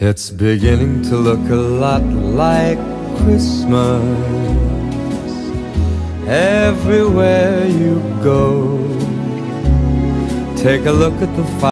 It's beginning to look a lot like Christmas everywhere you go. Take a look at the